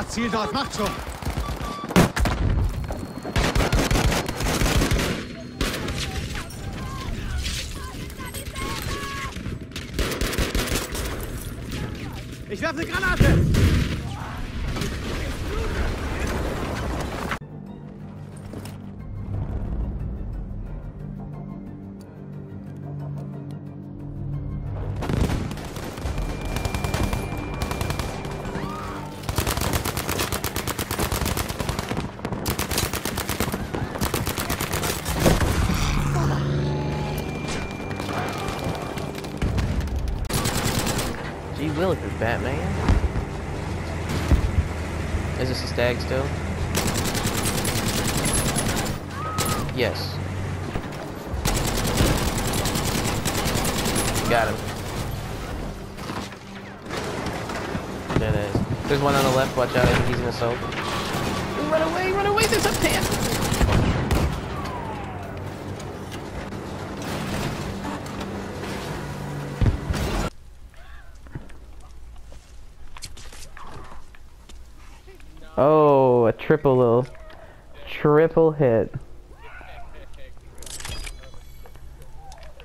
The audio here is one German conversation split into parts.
das Ziel dort. Macht schon. Ich werfe eine Granate! Batman. Is this a stag still? Yes. Got him. There it is. There's one on the left, watch out, I think he's an assault. Run away, run away, there's a panther! Triple little triple hit.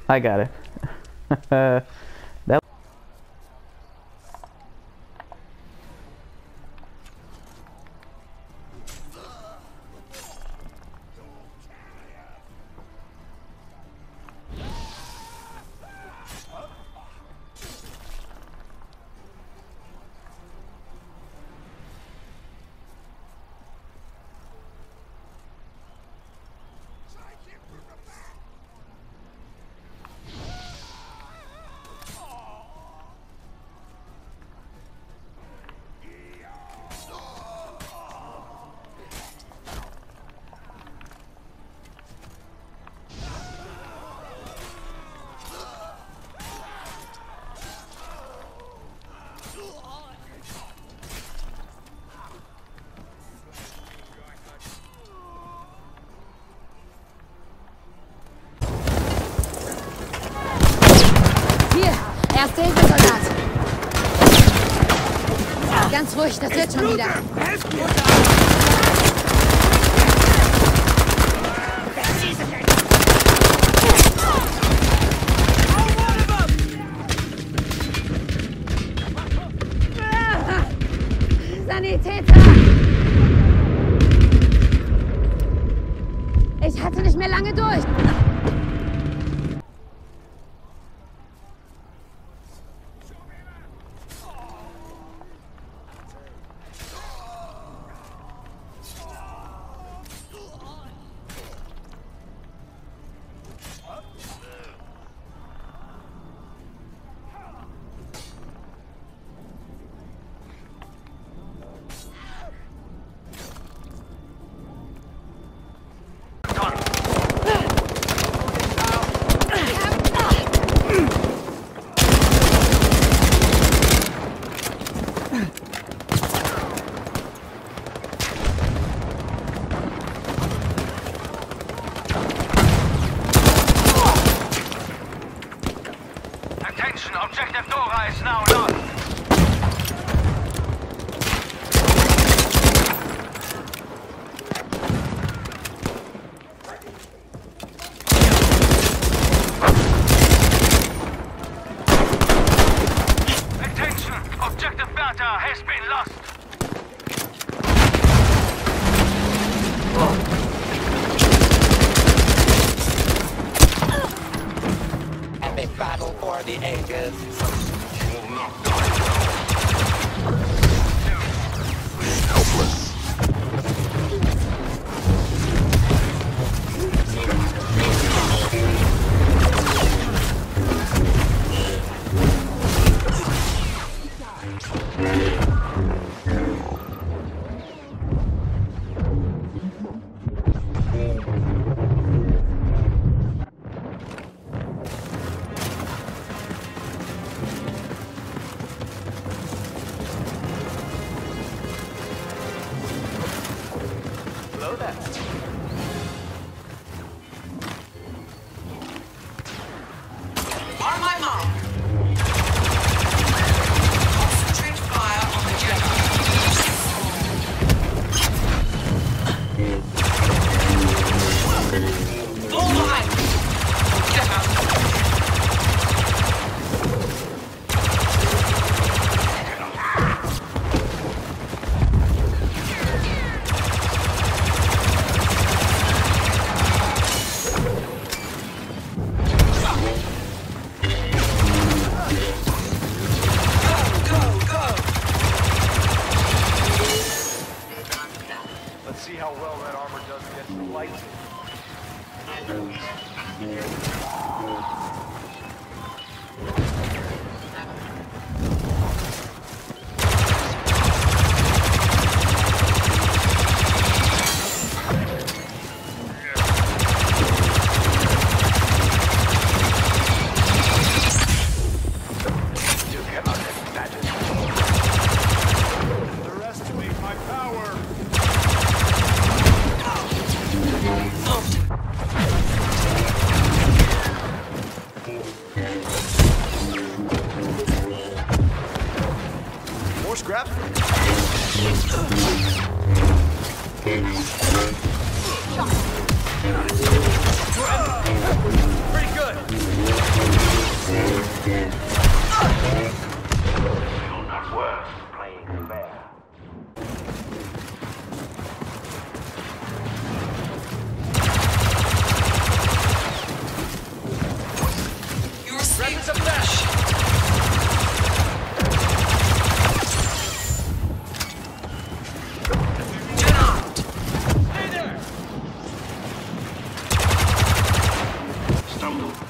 I got it. Ruhig, das wird schon wieder. Sanitäter! Ich hatte nicht mehr lange durch. Attention, objective Nora is now lost. The ages.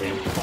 Damn.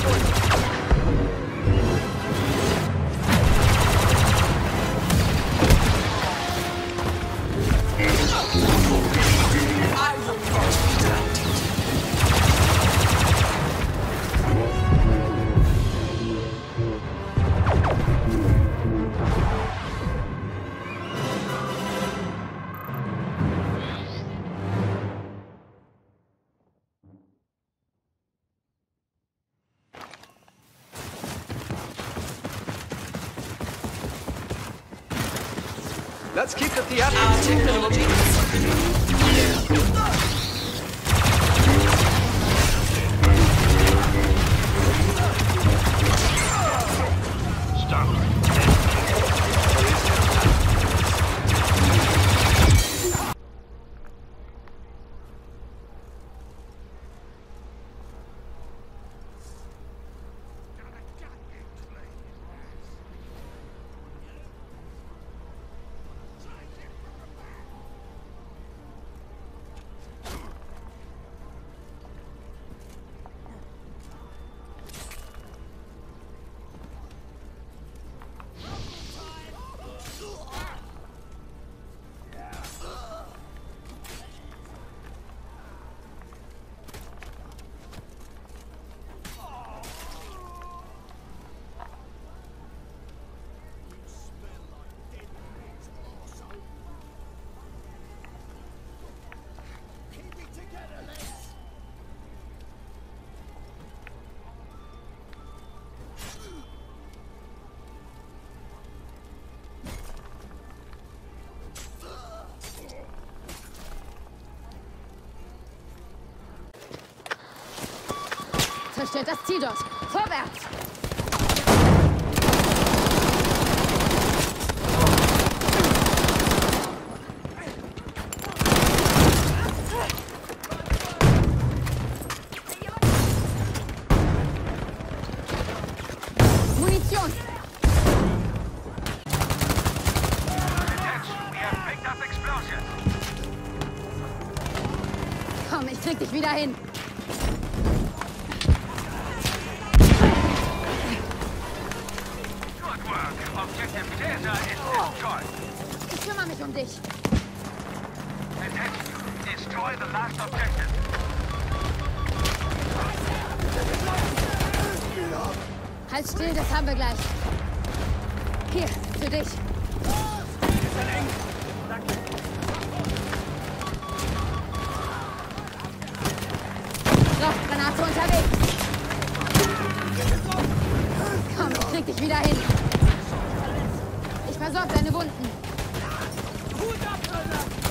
Thank you. Let's keep the theatrics. I'll the zerstört das Ziel dort. Vorwärts! Komm, ich krieg dich wieder hin. Ich kümmere mich um dich. Destroy the last objective. Halt still, das haben wir gleich. Hier, für dich. So, Granate unterwegs. Komm, ich krieg dich wieder hin. Ich versorge deine Wunden. Objective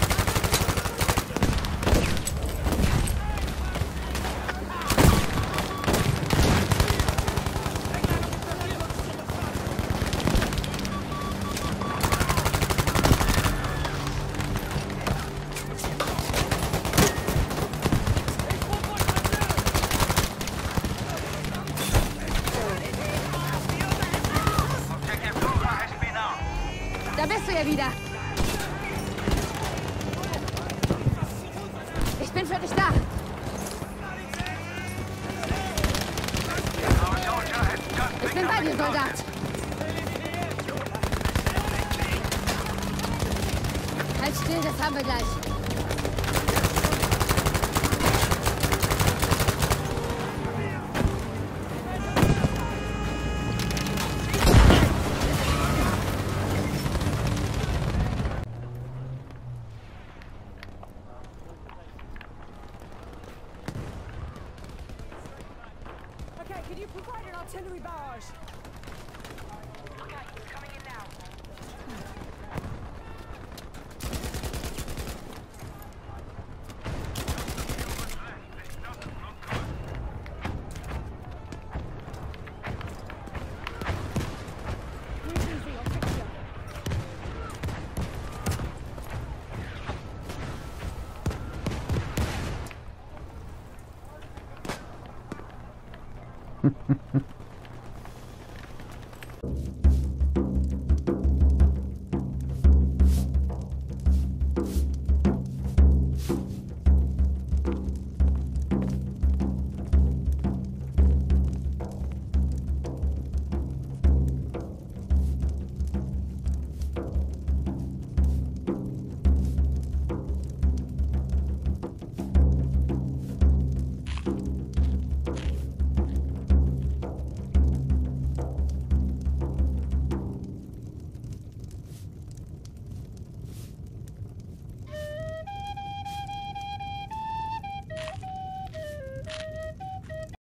bin für dich da. Ich bin bei dir. Soldat. Halt still, das haben wir gleich. Artillery barrage! Ha, ha, ha.